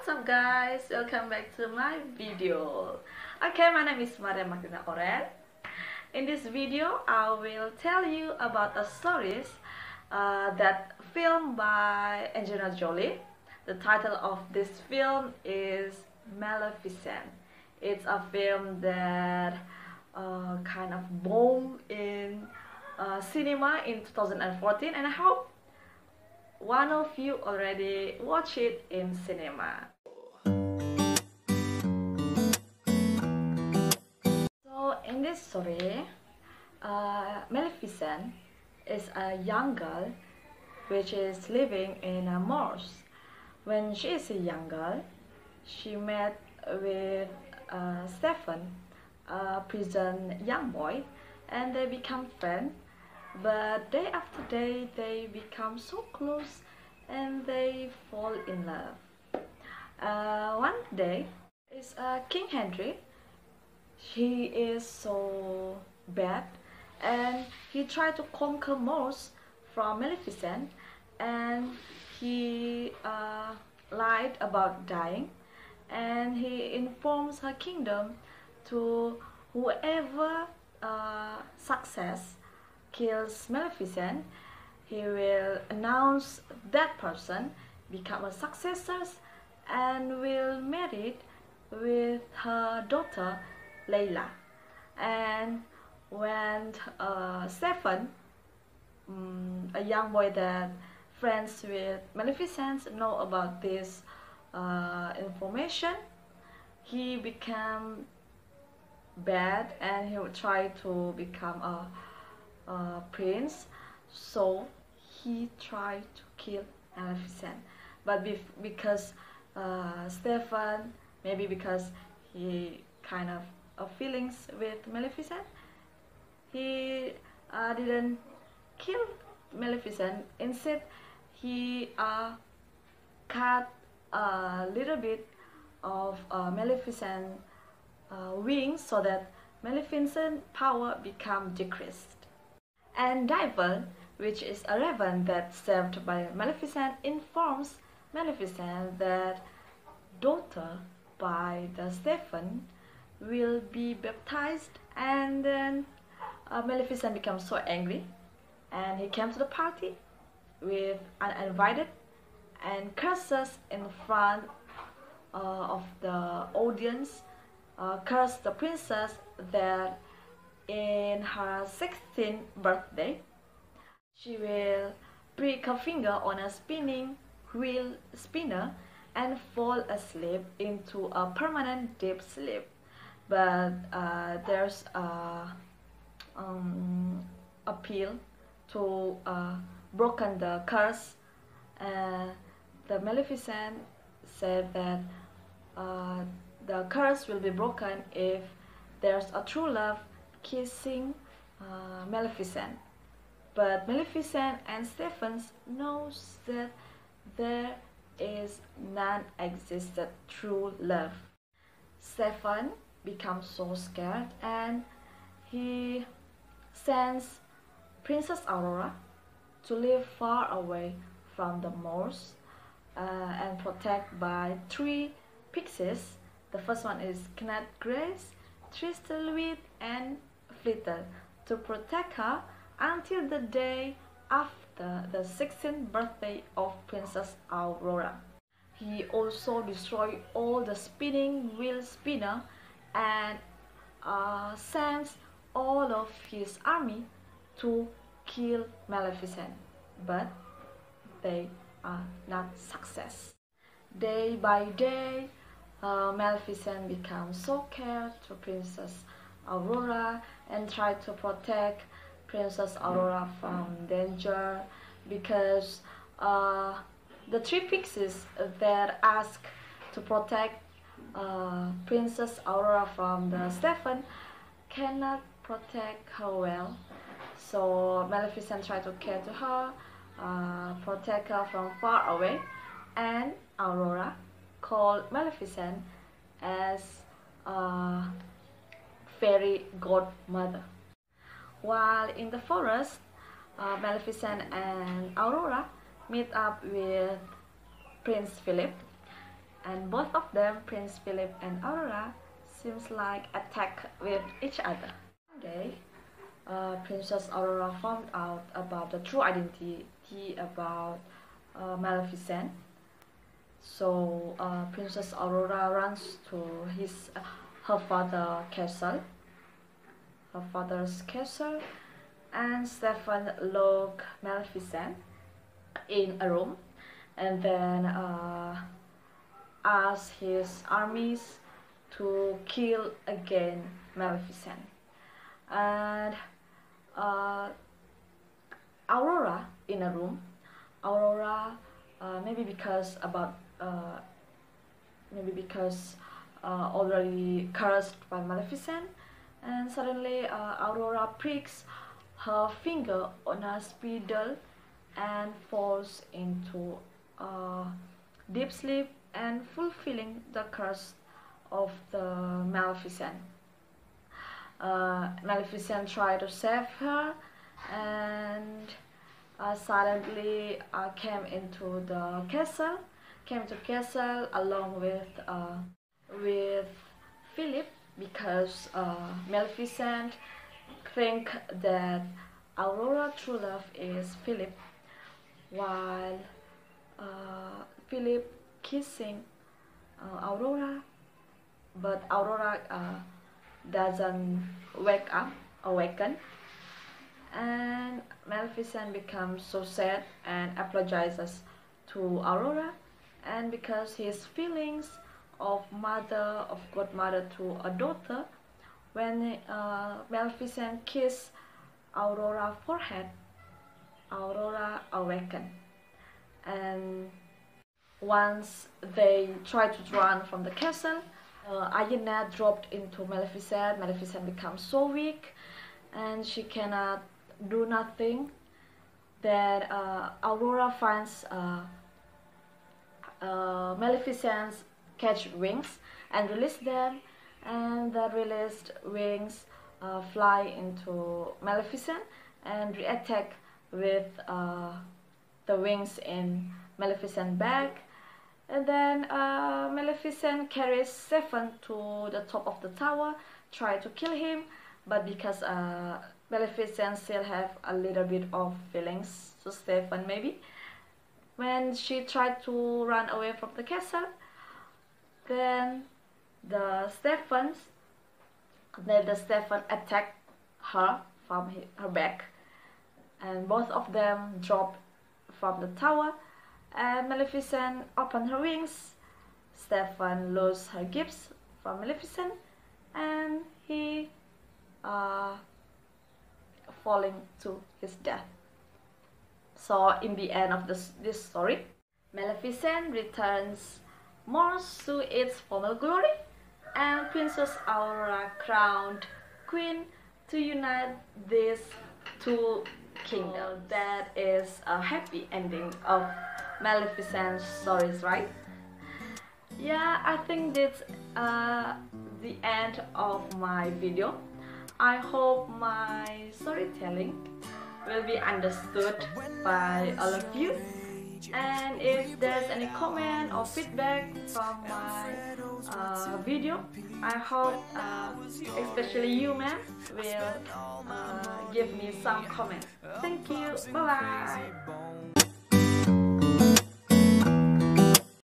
What's up guys? Welcome back to my video. Okay, my name is Maria Magdalena Oren. In this video, I will tell you about a stories uh, that filmed by Angelina Jolie. The title of this film is Maleficent. It's a film that uh, kind of boom in uh, cinema in 2014 and I hope one of you already watch it in cinema. So in this story, uh, Maleficent is a young girl which is living in a mosque. When she is a young girl, she met with uh, Stefan, a prison young boy, and they become friends but day after day they become so close and they fall in love. Uh, one day is uh, King Henry. He is so bad and he tried to conquer most from Maleficent and he uh, lied about dying and he informs her kingdom to whoever uh, success kills Maleficent, he will announce that person become a successor and will marry with her daughter Leila. And when uh, Stefan, um, a young boy that friends with Maleficent, know about this uh, information, he became bad and he will try to become a uh, prince. So he tried to kill Maleficent. But because uh, Stefan maybe because he kind of uh, feelings with Maleficent he uh, didn't kill Maleficent. Instead he uh, cut a little bit of uh, Maleficent uh, wings so that Maleficent power become decreased and Diaval, which is a raven that served by Maleficent, informs Maleficent that daughter by the Stefan will be baptized and then uh, Maleficent becomes so angry and he came to the party with uninvited and curses in front uh, of the audience uh, cursed the princess that in her 16th birthday, she will prick her finger on a spinning wheel spinner and fall asleep into a permanent deep sleep. But uh, there's a um, appeal to uh, broken the curse. The Maleficent said that uh, the curse will be broken if there's a true love kissing uh, Maleficent. But Maleficent and Stephens knows that there is non-existent true love. Stefan becomes so scared and he sends Princess Aurora to live far away from the moors uh, and protect by three pixies. The first one is Kenneth Grace, Thistlewit, and Flittle to protect her until the day after the 16th birthday of Princess Aurora. He also destroyed all the spinning wheel spinner and uh, sends all of his army to kill Maleficent, but they are not success. Day by day, uh, Maleficent becomes so cared to Princess Aurora and try to protect Princess Aurora from danger because uh, the three pixies that ask to protect uh, Princess Aurora from the Stefan cannot protect her well. So Maleficent tried to care to her, uh, protect her from far away, and Aurora called Maleficent as uh, fairy godmother. While in the forest, uh, Maleficent and Aurora meet up with Prince Philip. and both of them, Prince Philip and Aurora, seems like attack with each other. One day, uh, Princess Aurora found out about the true identity about uh, Maleficent. So uh, Princess Aurora runs to his her father castle, her father's castle, and Stefan locked Maleficent in a room, and then uh, asked his armies to kill again Maleficent. And uh, Aurora in a room, Aurora uh, maybe because about uh, maybe because uh, already cursed by Maleficent, and suddenly uh, Aurora pricks her finger on a spindle and falls into a deep sleep and fulfilling the curse of the Maleficent. Uh, Maleficent tried to save her and uh, suddenly uh, came into the castle, came to castle along with uh, with Philip because uh, Maleficent think that Aurora true love is Philip while uh, Philip kissing uh, Aurora but Aurora uh, doesn't wake up awaken. And Maleficent becomes so sad and apologizes to Aurora and because his feelings of mother of godmother to a daughter when uh, Maleficent kissed Aurora forehead Aurora awakened and once they try to run from the castle uh, dropped into Maleficent. Maleficent becomes so weak and she cannot do nothing that uh, Aurora finds uh, uh, Maleficent's catch wings and release them and the released wings uh, fly into Maleficent and re-attack with uh, the wings in Maleficent bag. And then uh, Maleficent carries Stefan to the top of the tower try to kill him but because uh, Maleficent still have a little bit of feelings to Stefan maybe when she tried to run away from the castle then the Stephans then the Stefan attacked her from her back. And both of them dropped from the tower. And Maleficent opened her wings. Stefan lost her gifts from Maleficent. And he uh, falling to his death. So in the end of this, this story, Maleficent returns Moors to its former glory and Princess Aurora crowned queen to unite these two kingdoms. That is a happy ending of Maleficent stories, right? Yeah, I think that's uh, the end of my video. I hope my storytelling will be understood by all of you. And if there's any comment or feedback from my uh, video, I hope, uh, especially you, man, will uh, give me some comment. Thank you. Bye bye.